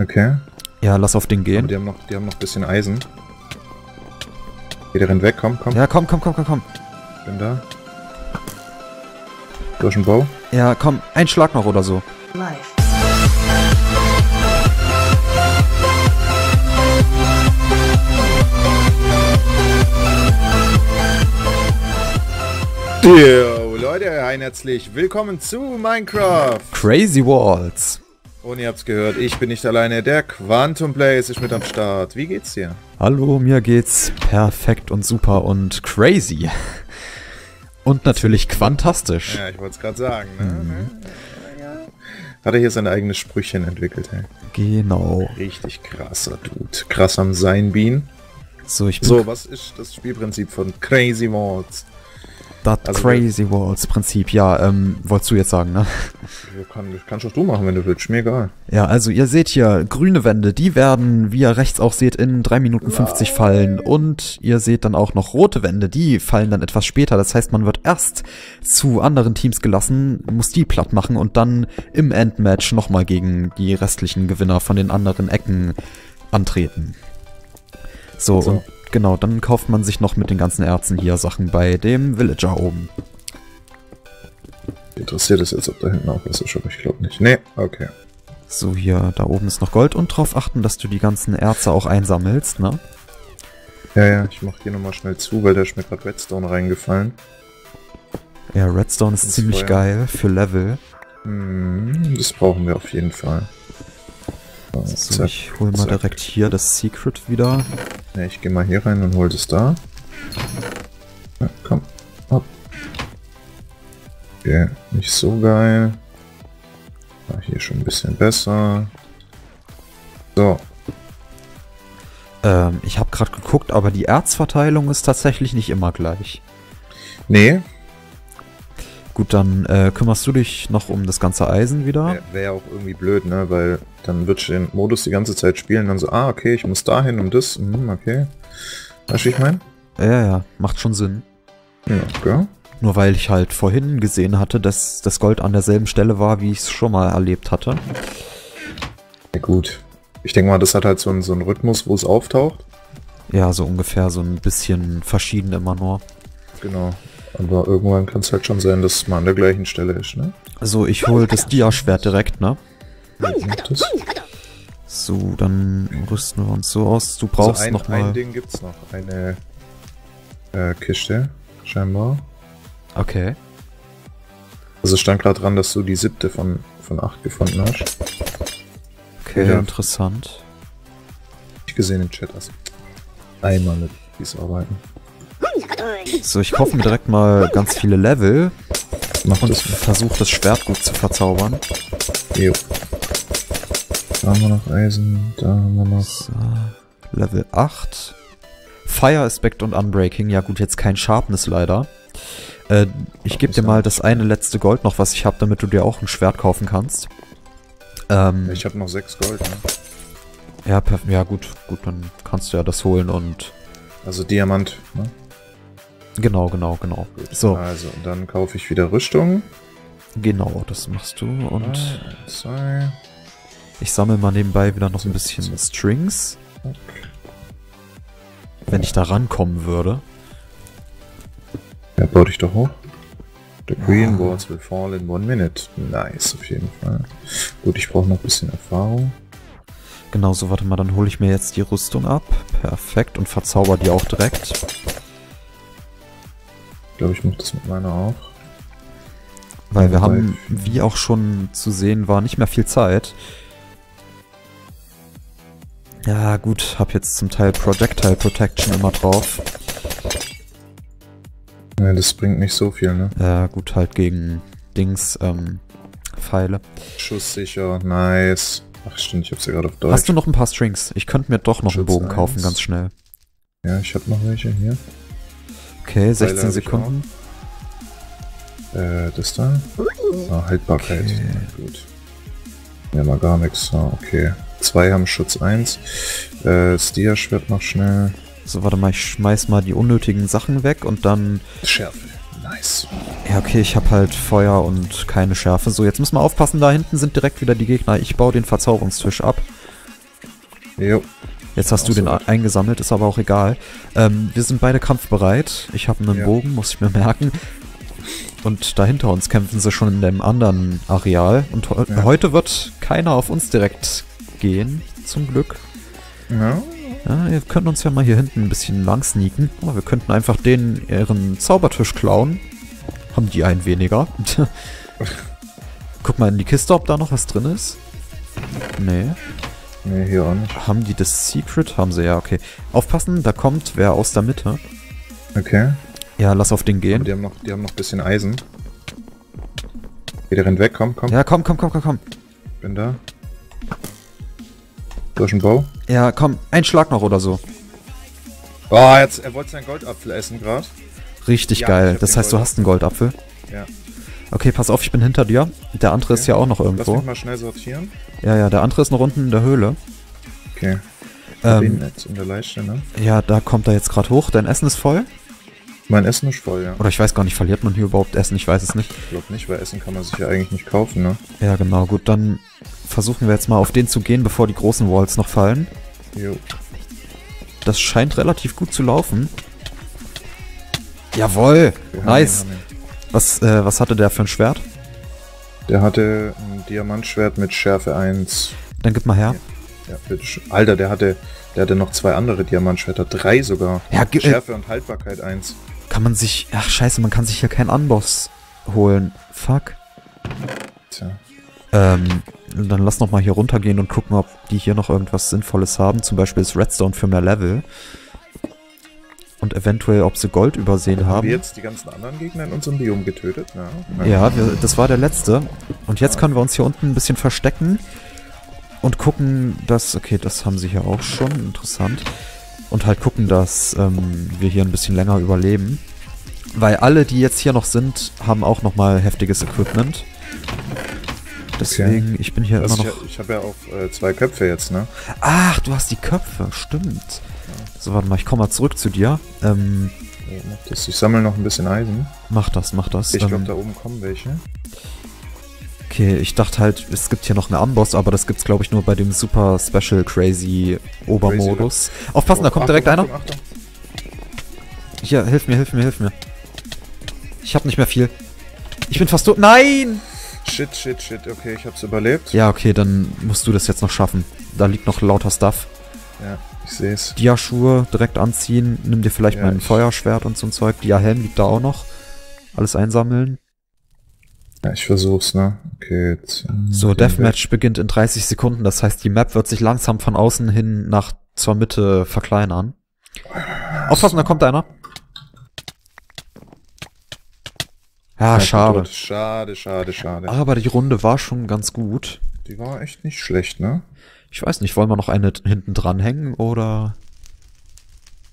Okay. Ja, lass auf den Aber gehen. die haben noch, die haben noch ein bisschen Eisen. Geht der rennt weg, komm, komm, Ja, komm, komm, komm, komm, komm. bin da. Durch den Bau. Ja, komm, ein Schlag noch oder so. Life. Yo, Leute, ein herzlich willkommen zu Minecraft. Crazy Walls. Und ihr habt's gehört, ich bin nicht alleine, der Quantum Blaze ist mit am Start. Wie geht's dir? Hallo, mir geht's perfekt und super und crazy. Und natürlich quantastisch. Ja, ich wollte es gerade sagen, ne? Ja. Hat er hier sein eigenes Sprüchchen entwickelt, hey. Genau. Richtig krasser Dude. Krass am Sein Bean. So, was ist das Spielprinzip von Crazy Mods? Das also Crazy Walls Prinzip. Ja, ähm, wolltest du jetzt sagen, ne? Kann, kannst doch du machen, wenn du willst. Mir egal. Ja, also ihr seht hier grüne Wände, die werden, wie ihr rechts auch seht, in 3 Minuten 50 fallen. Und ihr seht dann auch noch rote Wände, die fallen dann etwas später. Das heißt, man wird erst zu anderen Teams gelassen, muss die platt machen und dann im Endmatch nochmal gegen die restlichen Gewinner von den anderen Ecken antreten. So, So. und genau, dann kauft man sich noch mit den ganzen Erzen hier Sachen bei dem Villager oben. Interessiert es jetzt, ob da hinten auch was ist, aber ich glaube nicht. Nee, okay. So, hier, da oben ist noch Gold und drauf achten, dass du die ganzen Erze auch einsammelst, ne? Ja, ja, ich mach hier nochmal schnell zu, weil da ist mir gerade Redstone reingefallen. Ja, Redstone ist Das ziemlich Feuer. geil für Level. Hm, das brauchen wir auf jeden Fall. So, So, zack, ich hol mal zack. direkt hier das Secret wieder. Ja, ich gehe mal hier rein und hol das da. Ja, komm, hopp. Okay, nicht so geil. Ah, hier schon ein bisschen besser. So, Ähm, ich habe gerade geguckt, aber die Erzverteilung ist tatsächlich nicht immer gleich. nee, Gut, dann äh, kümmerst du dich noch um das ganze Eisen wieder. wäre wär ja auch irgendwie blöd, ne? Weil dann würdest du den Modus die ganze Zeit spielen und dann so, ah, okay, ich muss dahin und das, hm, okay. Weißt du, ich meine? Ja, ja, macht schon Sinn. Ja, okay. Nur weil ich halt vorhin gesehen hatte, dass das Gold an derselben Stelle war, wie ich es schon mal erlebt hatte. Ja, gut. Ich denke mal, das hat halt so einen, so einen Rhythmus, wo es auftaucht. Ja, so ungefähr so ein bisschen verschieden immer nur. Genau. Aber irgendwann kann es halt schon sein, dass mal an der gleichen Stelle ist, ne? So, ich hol das Dia-Schwert direkt, ne? Das. So, dann rüsten wir uns so aus. Du brauchst also ein, noch mal... ein Ding gibt's noch. Eine äh, Kiste, scheinbar. Okay. Also es stand gerade dran, dass du die siebte von, von acht gefunden hast. Okay, Ja. interessant. Ich gesehen im Chat. Also einmal mit dies arbeiten. So, ich kaufe mir direkt mal ganz viele Level Mach und versuche das Schwert gut zu verzaubern. Jo. Da haben wir noch Eisen, da haben wir noch. So, Level 8. Fire Aspect und Unbreaking. Ja gut, jetzt kein Sharpness leider. Äh, ich gebe dir mal das eine letzte Gold noch, was ich habe, damit du dir auch ein Schwert kaufen kannst. Ähm, Ich habe noch sechs Gold, ne? ja, ja gut, gut, dann kannst du ja das holen und Also Diamant, ne? Genau, genau, genau. So, Also, und dann kaufe ich wieder Rüstung. genau, das machst du und zwei. ich sammle mal nebenbei wieder noch ein bisschen Strings, Okay. wenn ich da rankommen würde. Ja, bau dich doch hoch. The Green Ah. Walls will fall in one minute. Nice, auf jeden Fall. Gut, ich brauche noch ein bisschen Erfahrung. Genau, so warte mal, dann hole ich mir jetzt die Rüstung ab. Perfekt und verzauber die auch direkt. Ich glaube, ich mache das mit meiner auch. Weil wir haben, wie auch schon zu sehen war, nicht mehr viel Zeit. Ja, gut, hab jetzt zum Teil Projectile Protection immer drauf. Ne, das bringt nicht so viel, ne? Ja, gut, halt gegen Dings, ähm, Pfeile. Schusssicher, nice. Ach stimmt, ich hab's ja gerade auf Deutsch. Hast du noch ein paar Strings? Ich könnte mir doch noch einen Schutz Bogen kaufen, eins. ganz schnell. Ja, ich habe noch welche hier. Okay, 16 hab ich Sekunden. Äh, das da. Ah, Haltbarkeit. Okay. Na, gut. Ja, mal gar nichts. Ah, okay. Zwei haben Schutz 1. Äh, das Dia-Schwert noch schnell. So, warte mal, ich schmeiß mal die unnötigen Sachen weg und dann... Schärfe. Nice. Ja, okay, ich habe halt Feuer und keine Schärfe. So, jetzt müssen wir aufpassen, da hinten sind direkt wieder die Gegner. Ich baue den Verzauberungstisch ab. Jo. Jetzt hast du den soweit. eingesammelt, ist aber auch egal. Ähm, wir sind beide kampfbereit. Ich habe einen Ja. Bogen, muss ich mir merken. Und da hinter uns kämpfen sie schon in dem anderen Areal. Und heu- Ja. heute wird keiner auf uns direkt gehen, zum Glück. Ja. Ja, ihr könnt uns ja mal hier hinten ein bisschen lang sneaken. Aber wir könnten einfach denen ihren Zaubertisch klauen. Haben die einen weniger. Guck mal in die Kiste, ob da noch was drin ist. Nee. Nee, hier auch nicht. Haben die das Secret? Haben sie, ja, okay. Aufpassen, da kommt wer aus der Mitte. Okay. Ja, lass auf den Aber gehen. die haben noch, die haben noch ein bisschen Eisen. Okay, der rennt weg, komm, komm. Ja, komm, komm, komm, komm, komm. Bin da. Durch den Bau. Ja, komm, ein Schlag noch oder so. Oh, jetzt, er wollte seinen Goldapfel essen gerade. Richtig Ja, geil. Das heißt, du Gold- hast einen Goldapfel. Ja. Okay, pass auf, ich bin hinter dir. Der andere ist Okay. ja auch noch Lass irgendwo. mich mal schnell sortieren. Ja, ja, der andere ist noch unten in der Höhle. Okay. Ähm, jetzt in der Leiste, ne? ja, da kommt er jetzt gerade hoch. Dein Essen ist voll. Mein Essen ist voll, ja. Oder ich weiß gar nicht, verliert man hier überhaupt Essen? Ich weiß es nicht. Ich glaube nicht, weil Essen kann man sich ja eigentlich nicht kaufen, ne? Ja, genau. Gut, dann versuchen wir jetzt mal auf den zu gehen, bevor die großen Walls noch fallen. Jo. Das scheint relativ gut zu laufen. Haben Nice. ihn. Was, äh, was hatte der für ein Schwert? Der hatte ein Diamantschwert mit Schärfe 1. Dann gib mal her. Ja, bitteschön. Alter, der hatte, der hatte noch zwei andere Diamantschwerter. Drei sogar. Ja, äh, Schärfe und Haltbarkeit 1. kann man sich... Ach, scheiße, man kann sich hier keinen Unboss holen. Fuck. Tja. Ähm, dann lass noch mal hier runtergehen und gucken, ob die hier noch irgendwas Sinnvolles haben. Zum Beispiel das Redstone für mehr Level. Und eventuell, ob sie Gold übersehen Haben wir haben. jetzt die ganzen anderen Gegner in unserem Biom getötet? Ja. Ja, wir, das war der letzte. Und jetzt können wir uns hier unten ein bisschen verstecken und gucken, dass... Okay, das haben sie hier auch schon. Interessant. Und halt gucken, dass ähm, wir hier ein bisschen länger überleben. Weil alle, die jetzt hier noch sind, haben auch noch mal heftiges Equipment. Deswegen, ich bin hier Also immer noch... ich ich habe ja auch äh, zwei Köpfe jetzt, ne? Ach, du hast die Köpfe, stimmt. So, warte mal, ich komme mal zurück zu dir. Ähm, mach das. Ich sammle noch ein bisschen Eisen. mach das, mach das. Ich glaube, ähm, da oben kommen welche. okay, ich dachte halt, es gibt hier noch einen Amboss, aber das gibt's, glaube ich, nur bei dem super special crazy Obermodus. Aufpassen, da Oh, kommt Achtung, direkt einer. Achtung, Achtung. Hier, hilf mir, hilf mir, hilf mir. Ich habe nicht mehr viel. Ich bin fast tot. Nein! Shit, shit, shit. Okay, ich hab's überlebt. Ja, okay, dann musst du das jetzt noch schaffen. Da liegt noch lauter Stuff. Ja, ich sehe es. Dia-Schuhe direkt anziehen. Nimm dir vielleicht Ja, mein ich- Feuerschwert und so ein Zeug. Dia-Helm liegt da auch noch. Alles einsammeln. Ja, ich versuch's, ne? Okay, jetzt. ähm, So, Deathmatch beginnt in 30 Sekunden. Das heißt, die Map wird sich langsam von außen hin nach zur Mitte verkleinern. Aufpassen, da kommt einer. Ja, schade. Schade, schade, schade. Aber die Runde war schon ganz gut. Die war echt nicht schlecht, ne? Ich weiß nicht, wollen wir noch eine hinten dranhängen oder?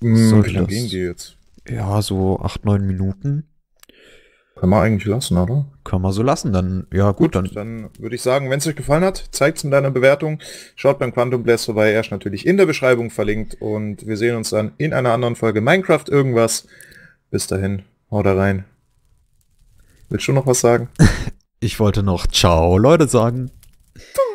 Hm, wie lange ging die jetzt? Ja, so acht neun Minuten. Kann man eigentlich lassen, oder? Können wir so lassen, dann, ja gut, dann, Dann würde ich sagen, wenn es euch gefallen hat, zeigt's in deiner Bewertung. Schaut beim Quantum Blast vorbei, er ist natürlich in der Beschreibung verlinkt und wir sehen uns dann in einer anderen Folge Minecraft irgendwas. Bis dahin, haut da rein. Willst du noch was sagen? ich wollte noch Ciao, Leute sagen. to